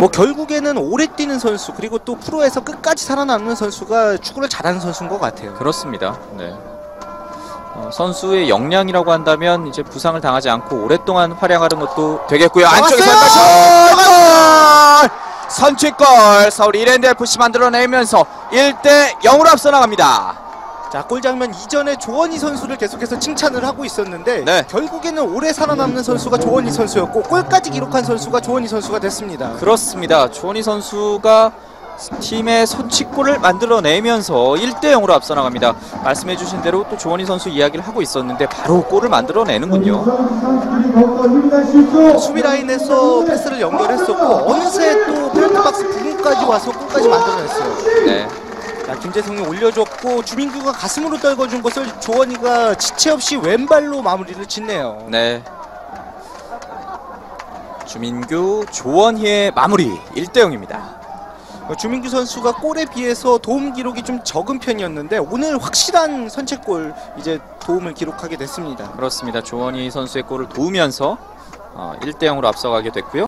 뭐 결국에는 오래 뛰는 선수 그리고 또 프로에서 끝까지 살아남는 선수가 축구를 잘하는 선수인 것 같아요. 그렇습니다. 네. 어, 선수의 역량이라고 한다면 이제 부상을 당하지 않고 오랫동안 활약하는 것도 되겠고요. 안쪽에서! 골! 선취골 서울 이랜드 FC 만들어내면서 1대 0으로 앞서 나갑니다. 자, 골 장면 이전에 조원희 선수를 계속해서 칭찬을 하고 있었는데 네. 결국에는 오래 살아남는 선수가 조원희 선수였고 골까지 기록한 선수가 조원희 선수가 됐습니다. 그렇습니다. 조원희 선수가 팀의 선취골을 만들어내면서 1대 0으로 앞서 나갑니다. 말씀해주신 대로 또 조원희 선수 이야기를 하고 있었는데 바로 골을 만들어내는군요. 수비 라인에서 패스를 연결했었고 어느새 또 페널티 박스 부근까지 와서 골까지 만들어냈어요. 네. 자, 김재성이 올려줬고 주민규가 가슴으로 떨궈준 것을 조원희가 지체 없이 왼발로 마무리를 짓네요. 네. 주민규 조원희의 마무리 1대 0입니다. 어, 주민규 선수가 골에 비해서 도움 기록이 좀 적은 편이었는데 오늘 확실한 선취골 이제 도움을 기록하게 됐습니다. 그렇습니다. 조원희 선수의 골을 도우면서 어, 1대 0으로 앞서가게 됐고요.